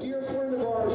Dear friend of ours